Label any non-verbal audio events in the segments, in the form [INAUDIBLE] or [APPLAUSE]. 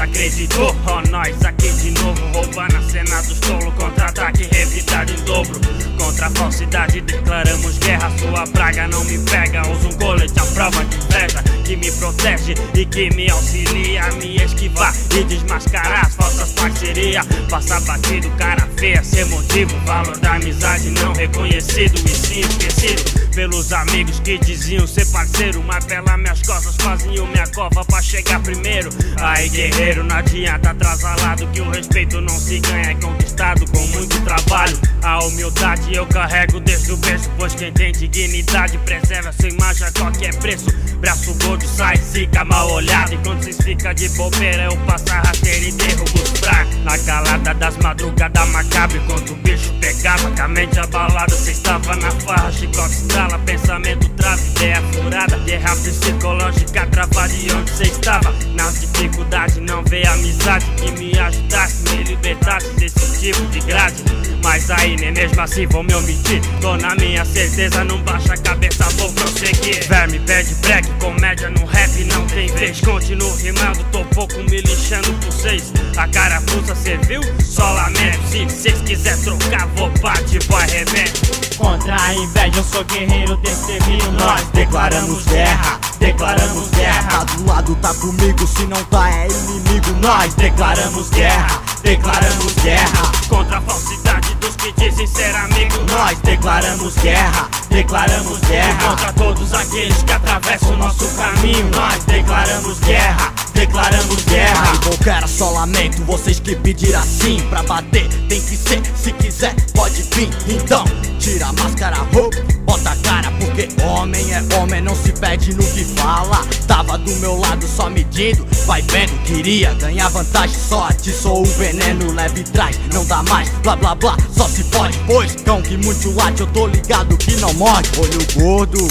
acreditou. Ó, oh, nós aqui de novo, roubando a cena dos tolos. Contra-ataque, revidado em dobro. Contra a falsidade, declaramos guerra. Sua praga não me pega. Uso um colete à prova de inveja que me protege e que me auxilia me esquivar e desmascarar as falsas parcerias. Passar batido, cara feia, ser motivo. Valor da amizade não reconhecido e sim esquecido pelos amigos que diziam ser parceiro. Mas pelas minhas costas faziam minha cova pra chegar primeiro. Aí, guerreiro, não adianta atrasalado que o respeito não se ganha, é conquistado com muito trabalho. A humildade eu carrego desde o berço, pois quem tem dignidade preserva sua imagem a qualquer preço. Braço gordo sai, fica mal olhado. Enquanto vocês ficam de bobeira, eu passo a rasteira e derrubo os fracos. Na calada das madrugadas macabras, enquanto o bicho pegava, com a mente abalada, cê estava na farra, chicote estrala, pensamento trava, ideia furada, guerra psicológica travada de onde cê estava. Nas dificuldades não vê amizade que me ajudasse, me libertasse desse tipo de grade. Mas aí nem mesmo assim vou me omitir. Tô na minha certeza, não baixa a cabeça, vou prosseguir. Verme pede break, comédia no rap não tem vez. Continuo rimando, tô pouco me lixando por seis. A carapuça serviu? Só lamento. Se cês quiser trocar, vou partir, vou arrebento. Contra a inveja, eu sou guerreiro terceiro. Nós declaramos guerra, declaramos guerra. Do lado, tá comigo, se não tá é inimigo. Nós declaramos guerra, declaramos guerra. Contra a falsidade dos que dizem ser amigo. Nós declaramos guerra, declaramos guerra. Contra todos aqueles que atravessam o nosso caminho. Nós declaramos guerra, declaramos guerra. Em qualquer lamento, vocês que pediram assim pra bater, tem que ser. Se quiser, pode vir. Então, tira a máscara, roupa, bota a cara, porque homem é homem, não se pede no que fala. Tava do meu lado só medindo, vai vendo, queria ganhar vantagem, só atiçou o veneno, leve traz, não dá mais, blá blá blá, só se pode, pois cão que muito late, eu tô ligado que não morre. Olho gordo,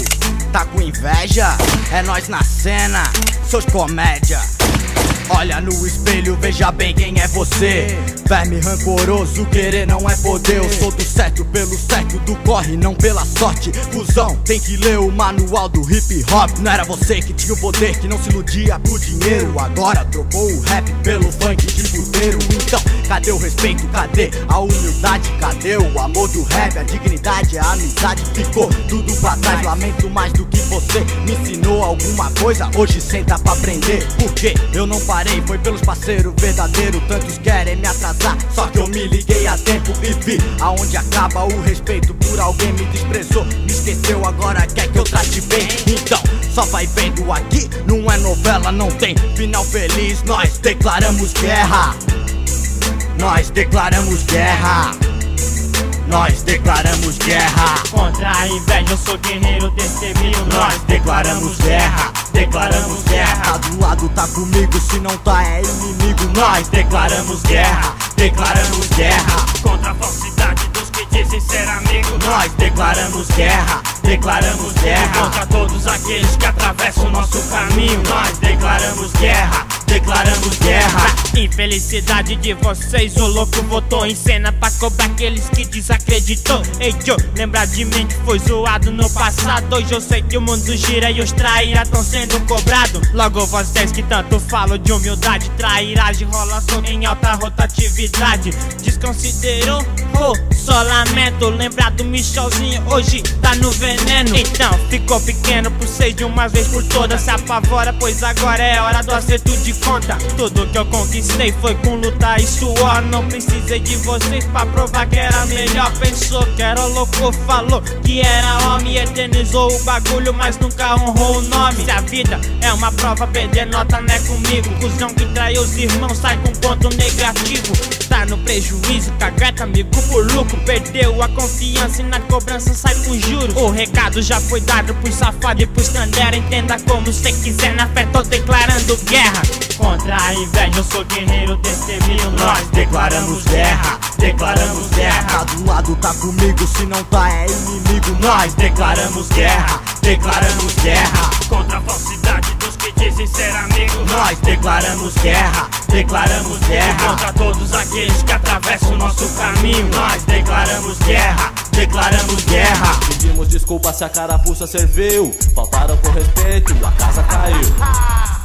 tá com inveja, é nós na cena, seus comédia. Olha no espelho, veja bem quem é você. Verme rancoroso, querer não é poder. Eu sou do certo pelo certo, do corre, não pela sorte. Fusão, tem que ler o manual do hip hop. Não era você que tinha o poder, que não se iludia por dinheiro. Agora trocou o rap pelo funk de puteiro. Então, cadê o respeito? Cadê a humildade? Cadê o amor do rap? A dignidade, a amizade ficou tudo pra trás. Lamento mais do que você me ensinou alguma coisa. Hoje senta pra aprender. Porque eu não parei, foi pelos parceiros verdadeiros. Tantos querem me atrasar, só que eu me liguei a tempo e vi aonde acaba o respeito por alguém me desprezou, me esqueceu, agora quer que eu trate bem. Então, só vai vendo aqui, não é novela, não tem final feliz. Nós declaramos guerra, nós declaramos guerra. Nós declaramos guerra. Contra a inveja, eu sou guerreiro destemido Nós declaramos guerra, declaramos guerra. Tá do lado, tá comigo, se não tá é inimigo. Nós declaramos guerra, declaramos guerra. Contra a falsidade dos que dizem ser amigo Nós declaramos guerra, declaramos guerra. Contra todos aqueles que atravessam o nosso caminho. Nós declaramos guerra, declaramos guerra. Infelicidade de vocês, o louco votou em cena pra cobrar aqueles que desacreditou. Ei, Joe, lembra de mim que foi zoado no passado? Hoje eu sei que o mundo gira e os traíras tão sendo cobrados Logo vocês que tanto falam de humildade Trairagem rola solto em alta rotatividade Desconsiderou? Oh, só lamento Lembrar do Michelzinho, hoje tá no veneno. Então, ficou pequeno por seis de uma vez por todas Se apavora, pois agora é hora do acerto de conta. Tudo que eu conquistei foi com luta e suor. Não precisei de vocês pra provar que era melhor Pensou que era louco, falou que era homem Eternizou o bagulho, mas nunca honrou o nome. Se a vida é uma prova, perder nota não é comigo. Cusão que trai os irmãos, sai com ponto negativo. Tá no prejuízo, cagata, amigo por lucro. Perdeu a confiança e na cobrança sai com juros. O recado já foi dado pros safados e pros tandera Entenda como cê quiser, na fé tô declarando guerra Contra a inveja, eu sou guerreiro testemunho Nós declaramos guerra, declaramos guerra. Tá do lado, tá comigo, se não tá é inimigo. Nós declaramos guerra, declaramos guerra Contra a falsidade dos que dizem ser amigos Nós declaramos guerra, declaramos guerra Contra todos aqueles que atravessam o nosso caminho. Nós declaramos guerra, declaramos guerra. Pedimos desculpa se a carapuça serviu. Faltaram com respeito, a casa caiu [LAUGHS]